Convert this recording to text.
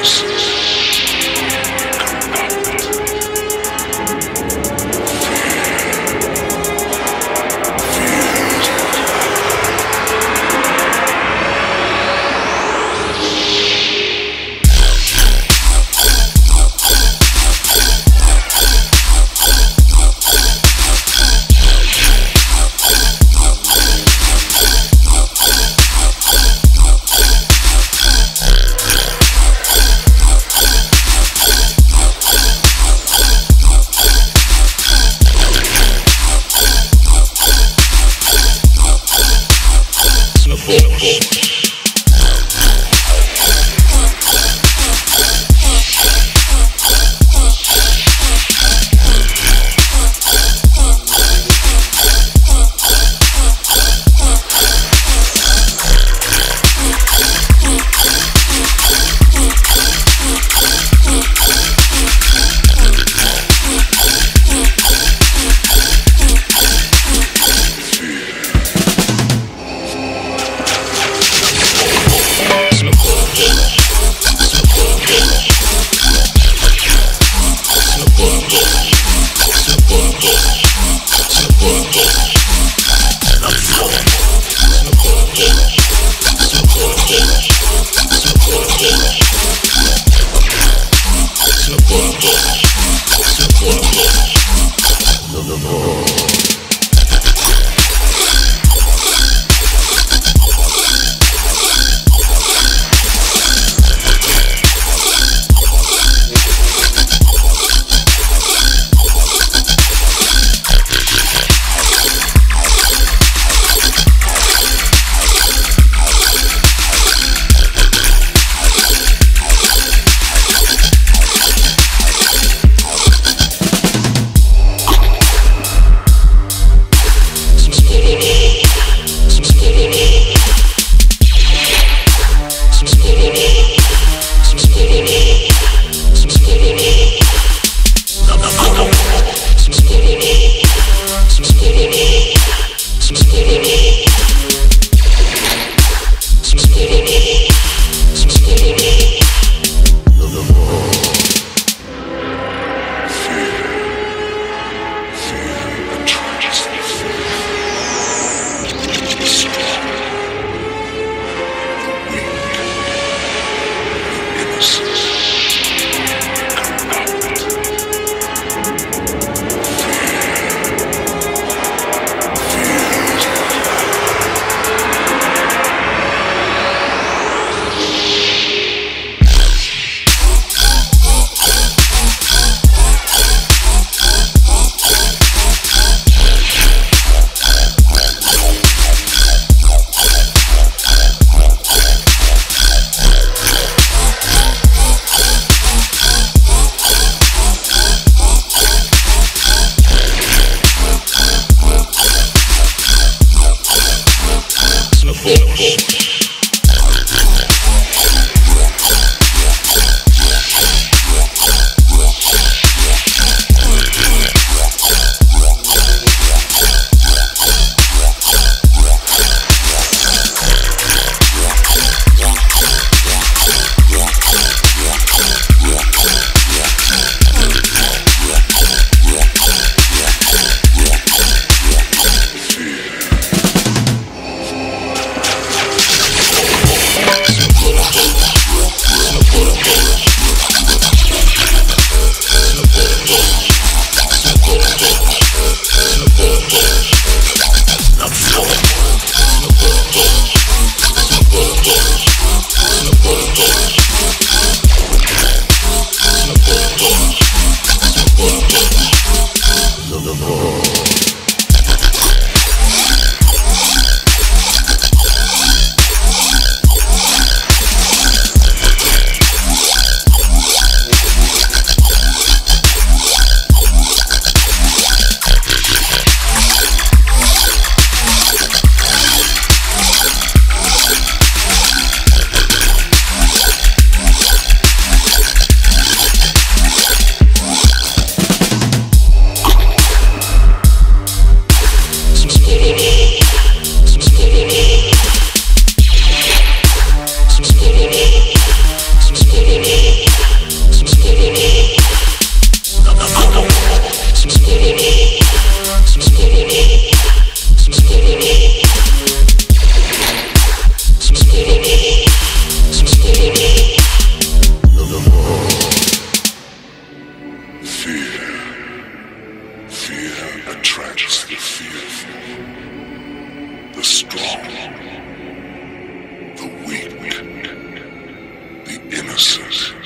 Records. Yeah. Strong, innocent.